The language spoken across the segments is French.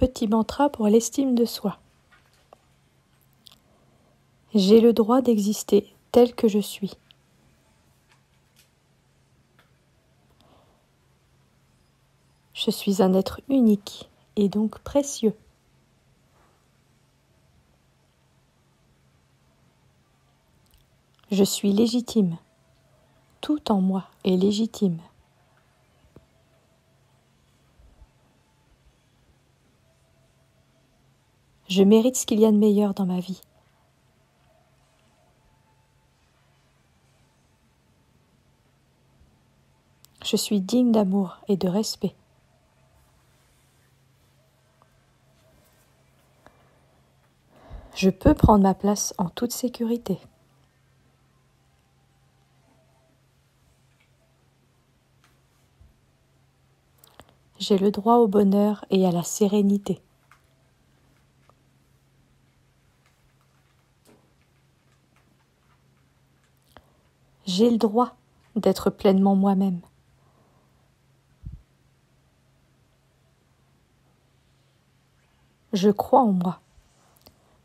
Petit mantra pour l'estime de soi. J'ai le droit d'exister tel que je suis. Je suis un être unique et donc précieux. Je suis légitime. Tout en moi est légitime. Je mérite ce qu'il y a de meilleur dans ma vie. Je suis digne d'amour et de respect. Je peux prendre ma place en toute sécurité. J'ai le droit au bonheur et à la sérénité. J'ai le droit d'être pleinement moi-même. Je crois en moi.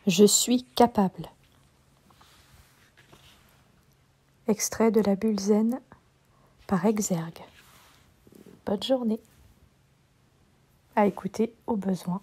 Je suis capable. Extrait de la bulle zen par Exergue. Bonne journée. À écouter au besoin